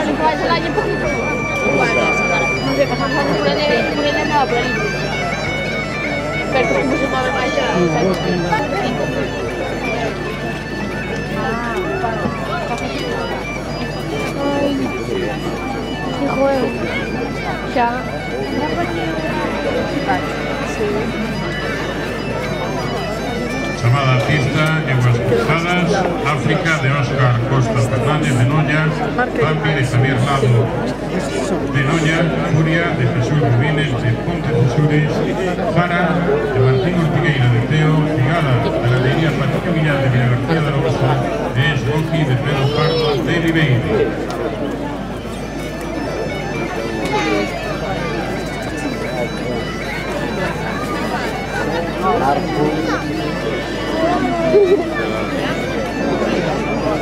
Salah je pun itu. Mereka pasang satu bulan ni, bulan ni apa bulan ini? Kalau kamu semua macam macam. Hai. Siapa? Siapa? Chamada artista Yeguas Cruzadas, África de Óscar Costa Fernández de Noña, Bambi de Javier Lado de Noña, Furia de Jesús Rubines de Ponte Jesús, Jara de Martín Ortigueira de Teo, Cigala de la Alegría Patricio Villar de Villagarcía de Rosa, es Rocky de Pedro Pardo de Ribeiro.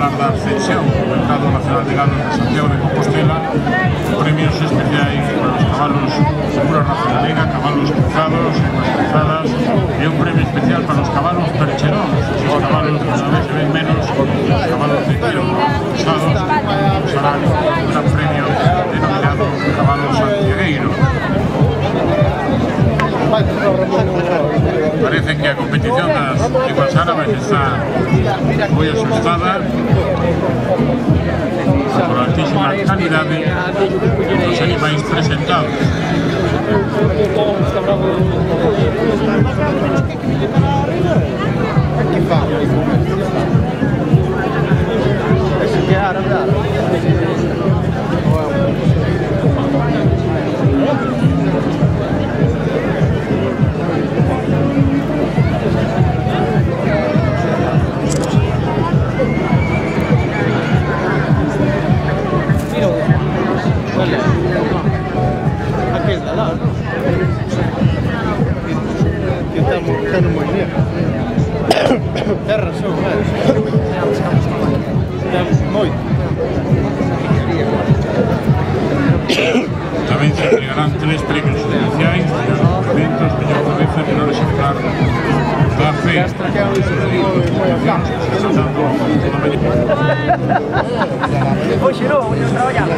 falar da ascensión do Mercado Nacional de Galos de Santiago de Compostela, premios especiais para os cabalos seguros nacionalega, cabalos cruzados, cruzadas, e un premio especial para os cabalos percheróns, os cabalos que cada vez se ven menos, os cabalos de tiro cruzados, usarán un gran premio denominado Cabalo Santiagueiro. Parece que a competición das está moi asustada por a altísima calidade dos animais presentados. Kan er mooi neer. Verder muito, hè? Dat is muito, También se entregarán tres premios especiales eventos que yo cabeza que no les encargo. Café. Oye, no, voy a trabajar.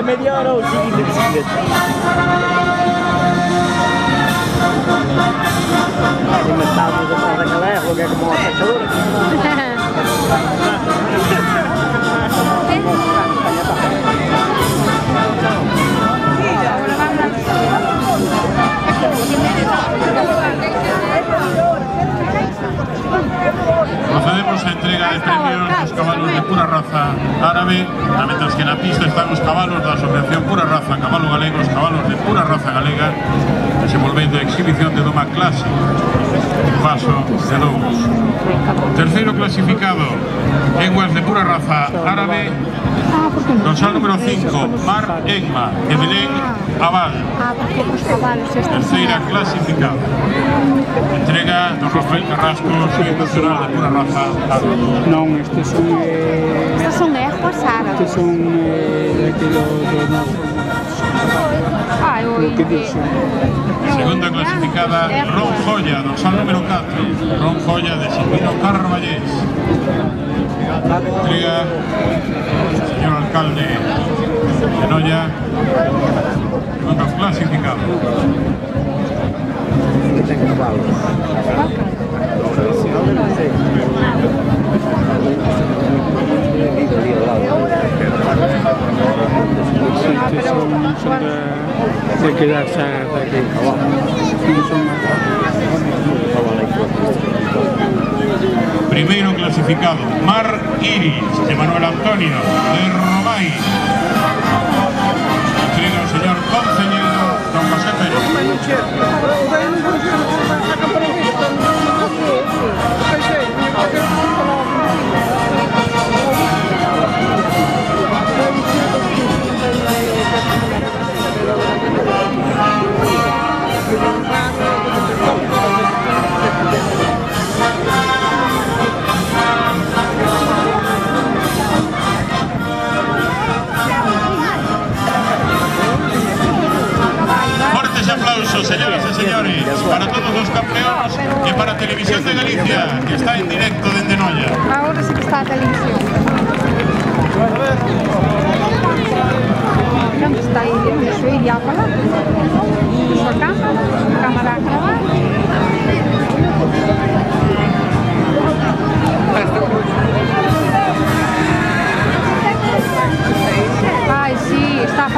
I'm going to sees it. Tem umas tábuas atrás. Árabe, mentres que na pista están os cabalos da Asociación Pura Raza Cabalo Galego, os cabalos de pura raza galega, desenvolvendo a exhibición de doma clase, un paso de dous. Terceiro clasificado, lenguas de pura raza árabe, dorsal número 5, Mar Egma, de Belén Terceira clasificada. Entrega do Rafael Carrasco, Nacional de Pura Raza árabe. Non, estes son... Estas son árabes. estes son eh, daquilo do noso... Ai, oi. que dixen. Segunda clasificada, Ron Joya, dorsal número 4. Ron Joya de Silvino Carballés. Entrega el señor alcalde de Noya. Segundo clasificado. Que ten cabalos. Estes son, son de, de quedar sagas daqui. Non son Primeiro clasificado, Mar Iris, de Manuel Antonio, de Romay. aplauso, señoras y señores, para todos los campeones y para Televisión de Galicia, que está en directo desde Noya. Ahora sí que está la televisión. Está ahí, eso iría para su cámara, su cámara a grabar. Sí, está